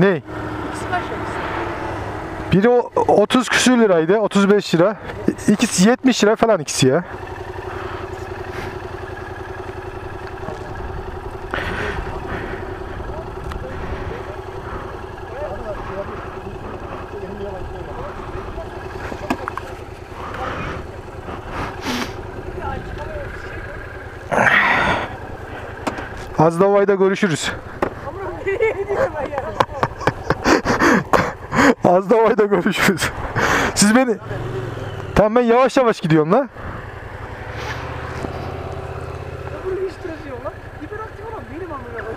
Ne? Biri o- 30 küsür liraydı. 35 lira. İkisi 70 lira falan ikisi ya. Az da vayda görüşürüz. Az da vayda görüşürüz. Siz beni... Tamam ben yavaş yavaş gidiyorum olan benim amına?